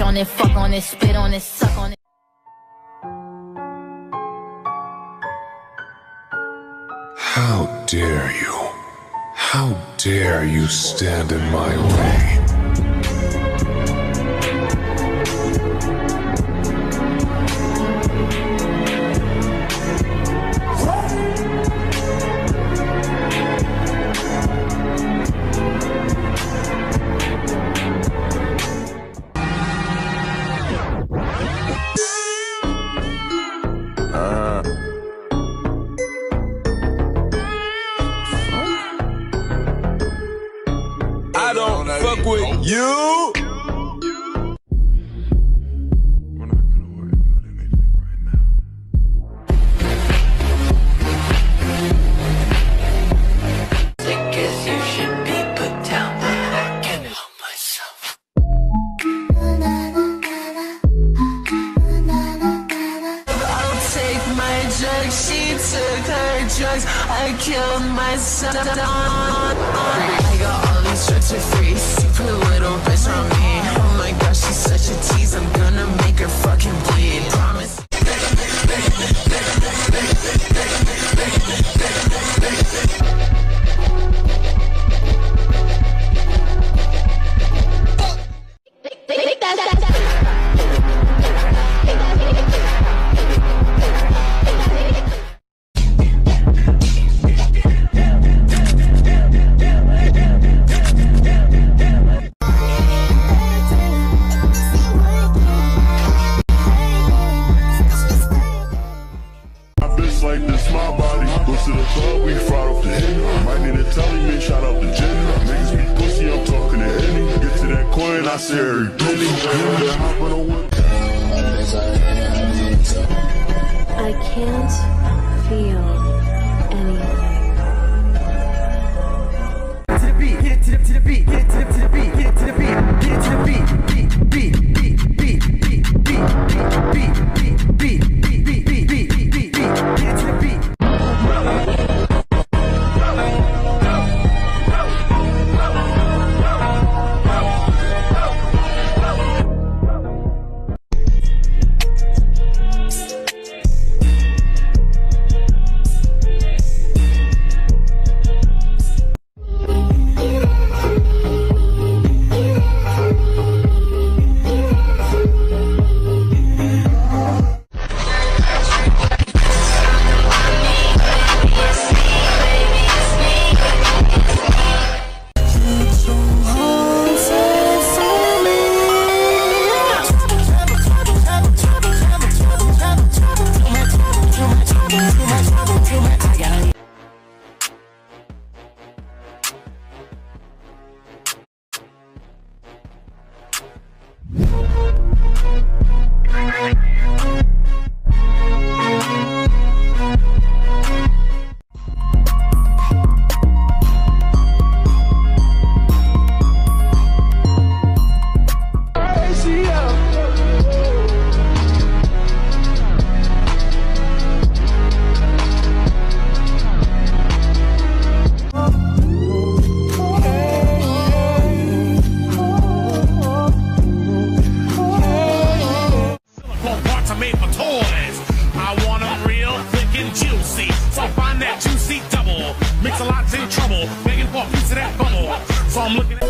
on it, fuck on it, spit on it, suck on it. How dare you? How dare you stand in my way? I got all these tricks I can't feel anything. To the beat, to the, to the beat, to the, to the beat, to the beat, to the beat, beat, beat, beat, beat, beat, beat, beat, beat, beat. I'm looking at.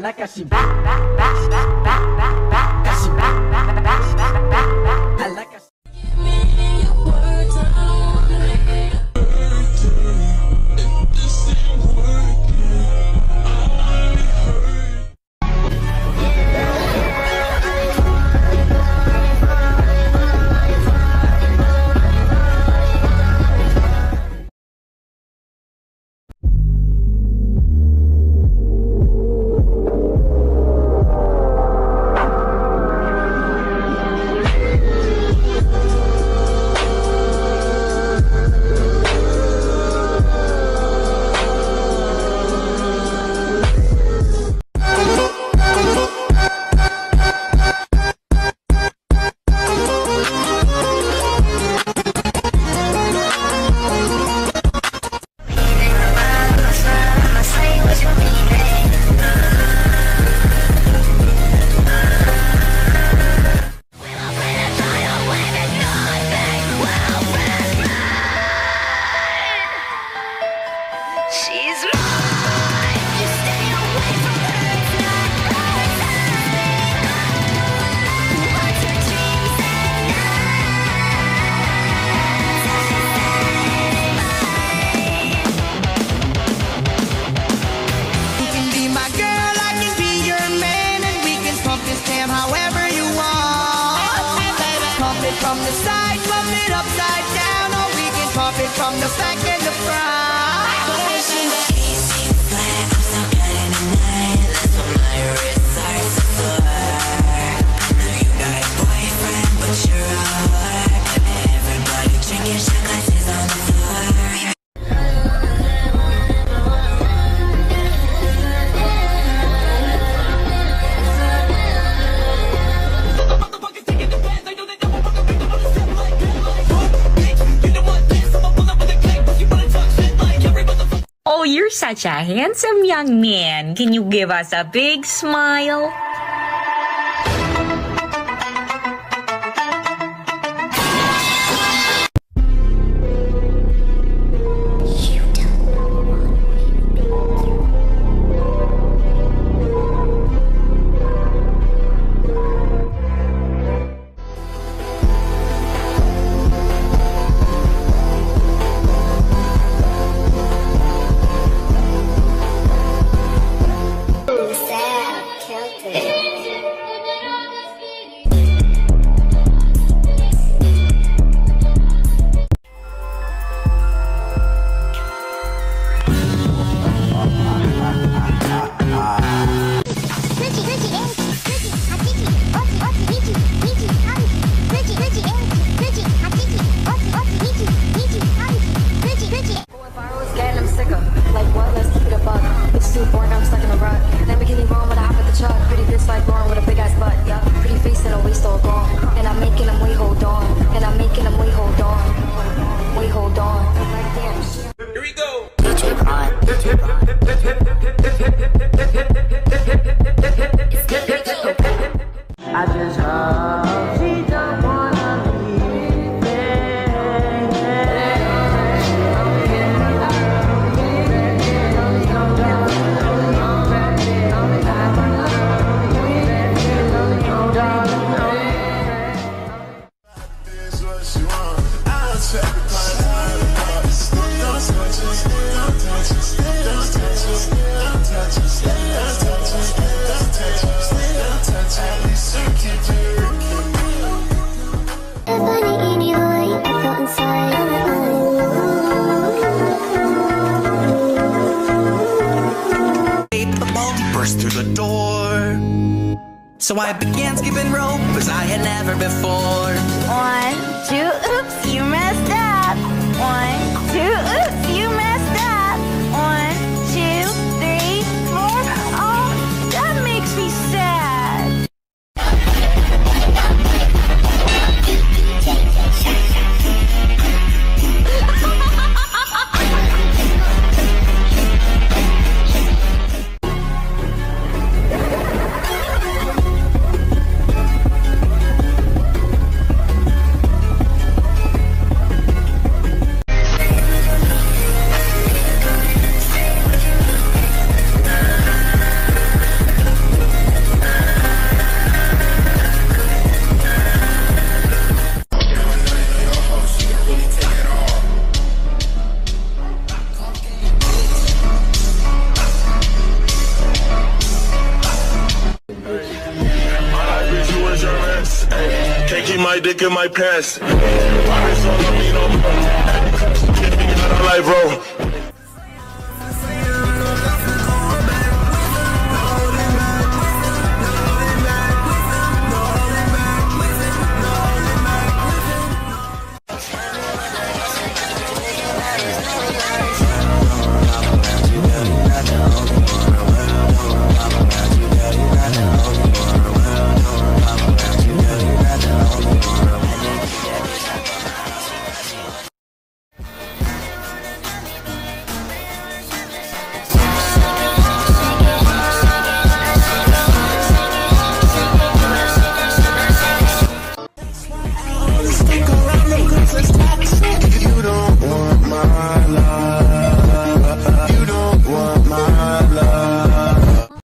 na cachimba. Come to second such a handsome young man. Can you give us a big smile? before. One, two, oops. I keep my dick in my pants. Life, bro.